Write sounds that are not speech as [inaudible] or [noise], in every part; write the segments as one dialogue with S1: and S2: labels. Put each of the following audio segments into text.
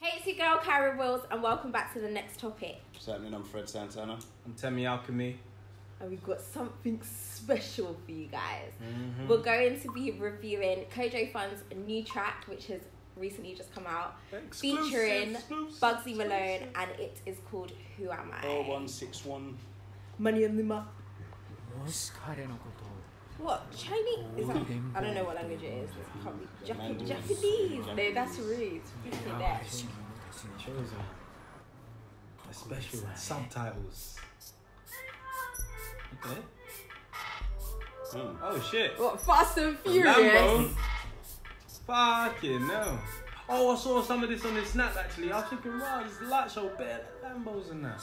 S1: Hey, it's your girl Kyra Wills, and welcome back to the next topic.
S2: What's happening? I'm Fred Santana.
S3: I'm Temi Alchemy.
S1: And we've got something [laughs] special for you guys.
S3: Mm-hmm.
S1: We're going to be reviewing Kojo Funds' new track, which has recently just come out,
S3: Exclusive,
S1: featuring
S3: exclusive,
S1: Bugzy Malone,
S3: exclusive.
S1: and it is called Who Am I?
S2: Oh one six one.
S1: Money on the map. What Chinese? Is that, I don't know what language it is. It's probably Jap- Japanese. No, that's rude.
S3: Yeah. Especially with subtitles. Okay.
S2: Mm.
S3: Oh shit.
S1: What Fast and Furious?
S3: Fucking no. Oh, I saw some of this on his snap actually. I was thinking, wow, this light show better than Lambos and that.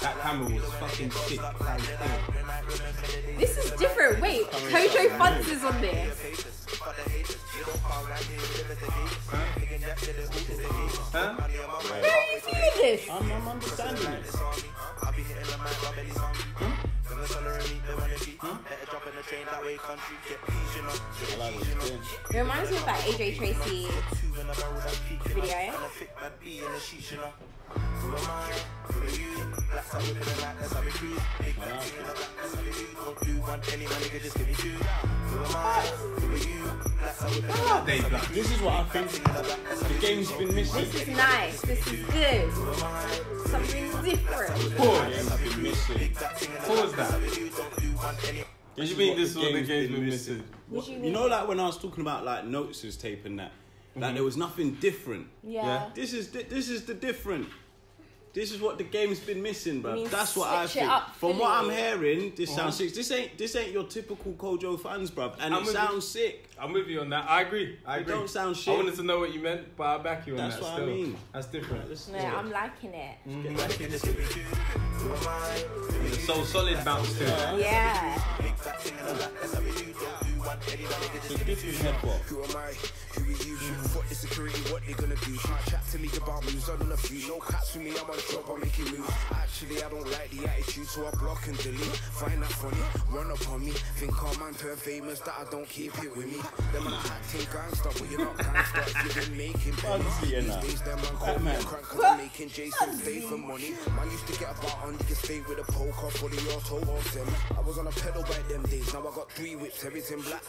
S3: That camera was fucking sick. That was cool.
S1: This is different. Wait, Kojo Funds is on there.
S3: Huh?
S1: How are you doing this?
S2: I'm, I'm understanding it. I like what you're doing.
S1: It reminds me of that AJ Tracey video.
S2: I.
S3: Ah, Dave Black.
S2: This is what I think the game's been missing.
S1: This is nice. This is good. Something different.
S3: Pause.
S2: Game's been missing.
S3: Pause that. What
S2: This
S3: do
S2: is
S3: you mean this is what the game's been
S2: missing.
S3: missing?
S1: What you
S2: You know, like when I was talking about like Not3s' tape and that, like there was nothing different.
S1: Yeah.
S3: Yeah.
S2: This is the, this is the different. This is what the game's been missing, bro. That's what I think.
S1: up,
S2: From what I'm hearing, this uh-huh. sounds sick. This ain't this ain't your typical Kojo Funds, bro, and
S3: I'm
S2: it
S3: with
S2: sounds sick.
S3: I'm with you on that. I agree. I
S2: It
S3: agree.
S2: don't sound shit.
S3: I wanted to know what you meant, but I back you on
S2: That's
S3: that.
S2: what I mean.
S3: That's different.
S2: Let's
S1: No,
S2: get-
S1: I'm liking it. Mm-hmm.
S2: get back in.
S3: It's so solid bounce too. it.
S1: Yeah.
S2: A.
S4: Who am I? Who are you? What is security? What they gonna do? Try chat to me about moves, I don't a few. No cats with me, I'm on job, I'm making moves. Actually, I don't like the attitude, so I block and delete. Find that funny, run up on me. Think our man turn famous, that I don't keep it with me. Them man acting gangster, but you're not gangster. You've been making pennies. These days, them man call me a crank, cause I'm making Jason pay for money. Man used to get about on, you can stay with a poker, fully your toe off them. I was on a pedal by them days, now I got three whips, everything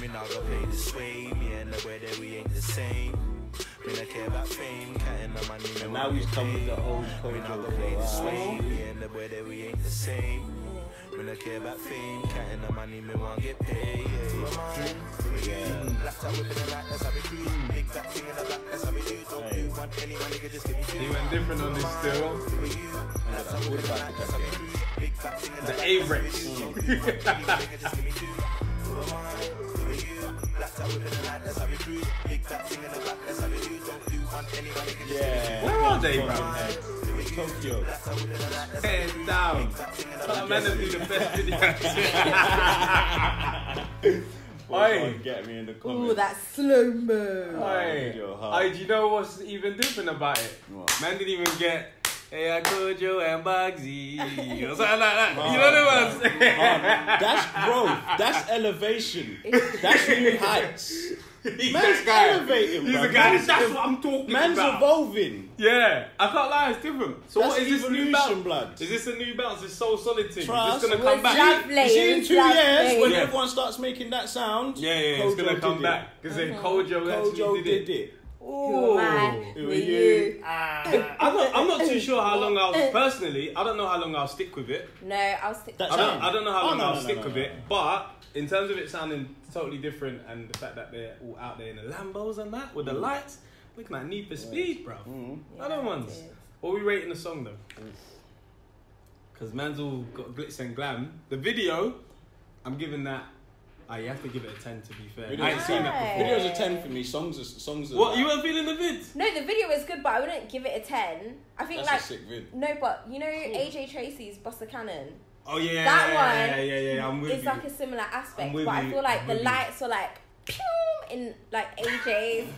S5: Me now go play this way, me and the way that we ain't the same. Me not care about fame, counting the money. me
S2: And now
S5: want
S2: he's
S5: get
S2: come with the
S5: paid.
S2: old
S5: Me now go
S2: Kojo
S5: play this way, me and the way that we ain't the same. Me not care about fame, counting the money, me want get paid. Black top whip in the night, that's how we cruise. Big fat thing in the back, that's how we do. Don't do want any money, nigga, just give me two.
S3: He went different on this still.
S2: I got that wood back in that game.
S5: Big fat thing in the
S3: The
S5: back,
S3: A-Rex.
S5: Nigga, just give me two. Who am I? Who are you? Black top whip in the night, that's how we cruise. Big fat thing in the back, that's how we do. Don't do want any money, nigga, just
S2: Yeah.
S3: Where are they,
S2: Fucking
S3: bro?
S2: Tokyo.
S3: Hands down. That man will do the best videos. [laughs] Oi.
S2: Get me in the comments.
S1: Ooh, that slow mo.
S3: Oi. Oi, do you know what's even different about it?
S2: What?
S3: Man didn't even get Hey, I Kojo and Bugzy or something like that. You know the ones?
S2: Hard. That's growth. That's elevation. That's new heights.
S3: He's
S2: Man's elevating,
S3: He's
S2: bro.
S3: the guy.
S2: Man's
S3: That's
S2: ev-
S3: what I'm talking
S2: Man's
S3: about.
S2: evolving.
S3: Yeah, I can't lie, it's different. So
S2: That's
S3: what is this new
S2: evolution,
S3: bounce?
S2: blood.
S3: Is this a new bounce? This soul solid thing?
S2: Trust.
S3: Is this gonna come back?
S1: lovely.
S2: You see, in
S1: It's
S2: two
S1: lovely.
S2: years, when
S3: Yeah.
S2: everyone starts making that sound,
S3: Yeah, yeah, it's
S2: Kojo
S3: gonna come
S2: did
S3: back because uh-huh. then Kojo actually
S2: Kojo
S3: did,
S2: did
S3: it.
S2: It.
S1: Who am I?
S2: Who
S1: Who
S2: are
S1: are
S2: you?
S1: you? Ah.
S3: Eh, I'm not. I'm not too sure how long I'll [laughs] personally. I don't know how long I'll stick with it.
S1: No, I'll stick.
S2: That
S3: I don't. I don't know how
S2: Oh,
S3: long
S2: no,
S3: I'll
S2: no,
S3: stick
S2: no,
S3: with
S2: no,
S3: it. But in terms of it sounding totally different and the fact that they're all out there in the Lambos and that with the mm. lights, looking like Need for Speed, bro. Other ones.
S1: it is.
S3: What are we rating the song though? Because man's all got glitz and glam. The video, I'm giving that Ah, you have to give it a ten to be fair.
S2: Videos
S3: I ain't
S2: are
S3: seen
S2: 10.
S3: that before.
S2: Videos are ten for me. Songs are songs are.
S3: What
S2: like-
S3: you weren't feeling the vid?
S1: No, the video is good, but I wouldn't give it a ten. I think
S2: That's
S1: like
S2: a sick vid.
S1: no, but you know AJ Tracey's Buster Cannon.
S3: Oh yeah,
S1: That
S3: yeah,
S1: one
S3: yeah, yeah, yeah. I'm with
S1: it's
S3: you.
S1: like a similar aspect,
S3: I'm with
S1: but I feel like
S3: I'm
S1: the
S3: with you.
S1: lights were like pew in like AJ's,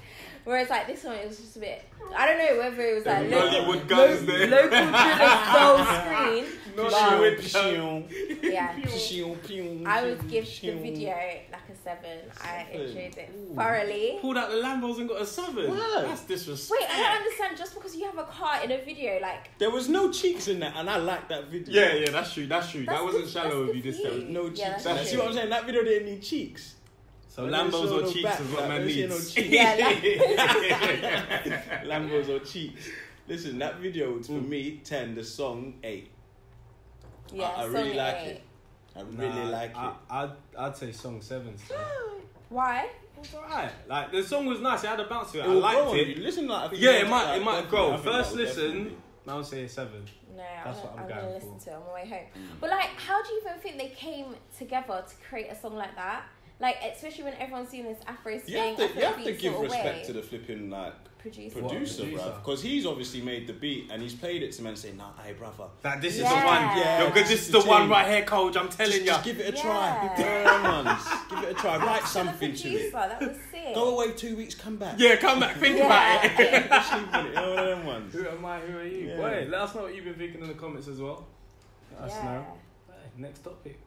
S1: whereas like this one it was just a bit. I don't know whether it was like
S3: Them
S1: local,
S3: Hollywood guns
S1: lo-
S3: there.
S1: local drillers [laughs] gold screen.
S3: Not
S1: But-
S3: Hollywood
S2: Pshing,
S1: Yeah, [laughs]
S2: pshing, pshing,
S1: I would give the
S2: pshing.
S1: video like a seven. I enjoyed it
S2: Ooh.
S1: thoroughly.
S3: Pulled out the Lambos and got a seven.
S2: What?
S3: That's disrespect.
S1: Wait, I don't understand. Just because you have a car in a video, like
S2: There was no cheeks in that, and I like that video.
S3: Yeah, yeah, that's true. That's true.
S1: That's
S3: that wasn't
S1: good-
S3: shallow
S1: that's
S3: of you
S1: good
S3: this
S1: for
S3: time.
S1: you.
S2: No
S1: Yeah,
S2: cheeks.
S1: that's
S2: That's
S1: true.
S2: what I'm saying. That video didn't need cheeks.
S3: So
S2: I
S3: Lambos
S2: show
S3: or
S2: no
S3: cheeks
S2: back,
S3: is what
S2: like,
S3: man
S2: I didn't see
S3: needs.
S2: no
S1: yeah,
S2: Lambos or cheeks. Listen, that video for
S3: Mm.
S2: me ten. The song eight.
S1: Yeah.
S2: I, I really like
S1: eight.
S2: it. I really
S3: Nah,
S2: like
S3: I,
S2: it.
S3: I'd, I'd say song seven. still. [gasps]
S1: Why?
S3: It was alright. Like the song was nice. It had a bounce to it.
S2: It
S3: I
S2: will
S3: liked it.
S2: you. Listen, like, I think
S3: Yeah, it might.
S2: like,
S3: It might grow.
S2: I think
S3: First
S2: that
S3: listen,
S2: definitely-
S3: I'll say a seven.
S1: No,
S3: That's
S1: I'm,
S3: what I'm
S1: I'm
S3: going
S1: gonna
S3: for.
S1: listen to it on my way home. Mm. But like, how do you even think they came together to create a song like that? Like, especially when everyone's doing this Afro swing,
S2: You have to,
S1: Afro
S2: you have to give
S1: sort
S2: respect
S1: way.
S2: to the flipping like
S1: producer.
S3: What,
S2: producer,
S3: producer?
S2: bruv, because he's obviously made the beat and he's played it to men saying, "Nah, hey, brother,
S3: That this is the one.
S1: Yeah,
S3: Yo, 'cause
S2: this
S3: this
S2: is
S3: is
S2: the
S3: the one right here, coach. I'm telling
S2: just,
S3: ya. [laughs]
S2: just give it a try,
S1: Yeah.
S2: give it a give it a try, write something to
S1: producer,
S2: it,
S1: that was sick.
S2: go away two weeks, come back,
S3: Yeah, come back. Think
S1: Yeah.
S3: about it. [laughs]
S2: Just sleep on it, you know one of them ones.
S3: Who am I? Who are you?
S2: Yeah.
S3: Boy, let us know what you've been thinking in the comments as well. Let us
S1: yeah.
S3: know. Hey, next topic.